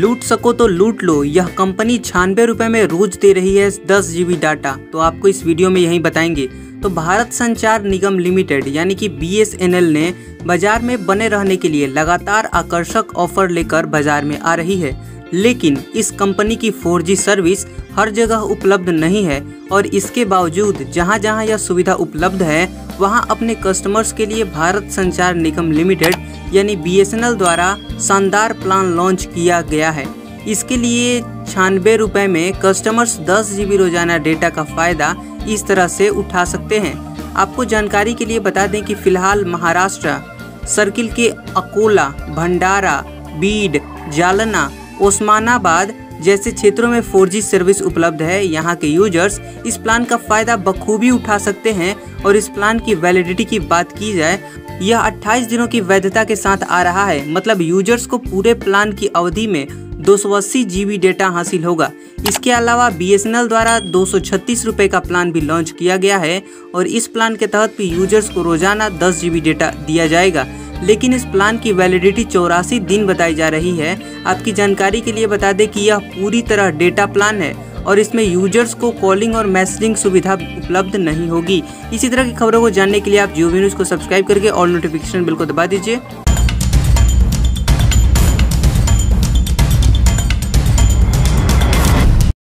लूट सको तो लूट लो। यह कंपनी छियानवे रुपए में रोज दे रही है दस जीबी डाटा। तो आपको इस वीडियो में यही बताएँगे। तो भारत संचार निगम लिमिटेड, यानी कि बीएसएनएल ने, बाज़ार में बने रहने के लिए लगातार आकर्षक ऑफ़र लेकर बाज़ार में आ रही है। लेकिन इस कंपनी की 4G सर्विस हर जगह उपलब्ध नहीं है और इसके बावजूद जहाँ जहाँ यह सुविधा उपलब्ध है, वहाँ अपने कस्टमर्स के लिए भारत संचार निगम लिमिटेड यानी बीएसएनएल द्वारा शानदार प्लान लॉन्च किया गया है। इसके लिए छियानवे रुपये में कस्टमर्स दस जी रोज़ाना डेटा का फ़ायदा इस तरह से उठा सकते हैं। आपको जानकारी के लिए बता दें कि फ़िलहाल महाराष्ट्र, सर्किल के अकोला, भंडारा, बीड, जालना ओस्मानाबाद जैसे क्षेत्रों में 4G सर्विस उपलब्ध है, यहाँ के यूज़र्स इस प्लान का फ़ायदा बखूबी उठा सकते हैं और इस प्लान की वैलिडिटी की बात की जाए, यह 28 दिनों की वैधता के साथ आ रहा है। मतलब यूज़र्स को पूरे प्लान की अवधि में दो सौ जीबी डेटा हासिल होगा। इसके अलावा बीएसएनएल द्वारा दो सौ का प्लान भी लॉन्च किया गया है और इस प्लान के तहत भी यूज़र्स को रोज़ाना दस जीबी डेटा दिया जाएगा। लेकिन इस प्लान की वैलिडिटी चौरासी दिन बताई जा रही है। आपकी जानकारी के लिए बता दें कि यह पूरी तरह डेटा प्लान है और इसमें यूज़र्स को कॉलिंग और मैसेजिंग सुविधा उपलब्ध नहीं होगी। इसी तरह की खबरों को जानने के लिए आप जियो न्यूज़ को सब्सक्राइब करके और नोटिफिकेशन बिल को दबा दीजिए।